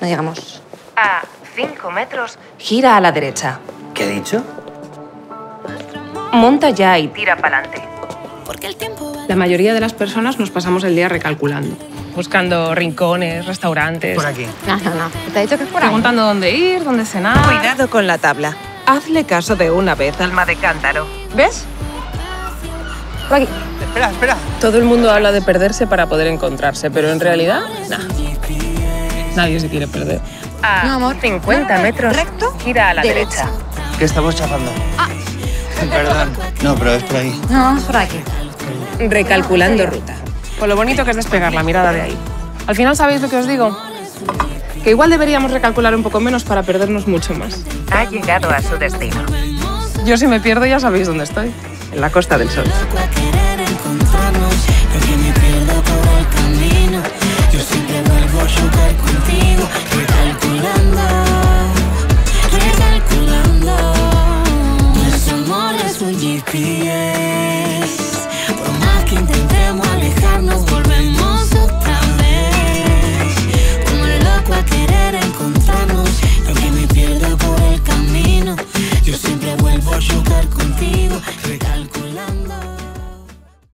No llegamos. A 5 metros, gira a la derecha. ¿Qué ha dicho? Monta ya y tira para adelante. La mayoría de las personas nos pasamos el día recalculando. Buscando rincones, restaurantes. Por aquí. No, no, no. ¿Te ha dicho que es por ahí? Preguntando dónde ir, dónde cenar. Cuidado con la tabla. Hazle caso de una vez, alma de cántaro. ¿Ves? Por aquí. Espera, espera. Todo el mundo habla de perderse para poder encontrarse, pero en realidad, nah. Nadie se quiere perder. A No, amor. 50 metros, Recto, gira a la derecha. derecha. Que estamos chafando. Perdón. No, pero es por ahí. No, es por aquí. Recalculando ruta. Con lo bonito que es despegar la mirada de ahí. Al final, ¿sabéis lo que os digo? Que igual deberíamos recalcular un poco menos para perdernos mucho más. Ha llegado a su destino. Yo si me pierdo ya sabéis dónde estoy. En la Costa del Sol. creeping